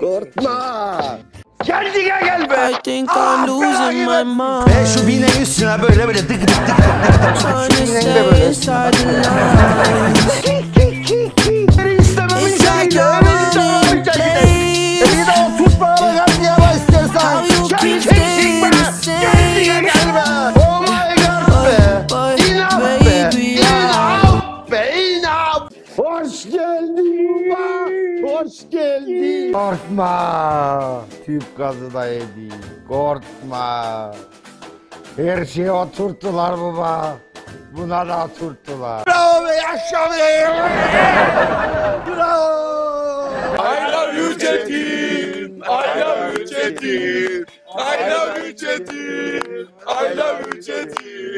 Korkma. Kendine gel be. I think I'm losing my mind. Ve şu bineğin üstüne böyle böyle tık tık tık. Trying to Şu bineğin de böyle. gel. Oh. Hoş geldin baba. Hoş geldin. Korkma. Tüp gazı da yedi. Korkma. Her şeyi oturttular baba. Buna da oturttular. Bravo be yaşa be. Bravo. I love you Çetin. I love you Çetin. I love you Çetin. I love you Çetin.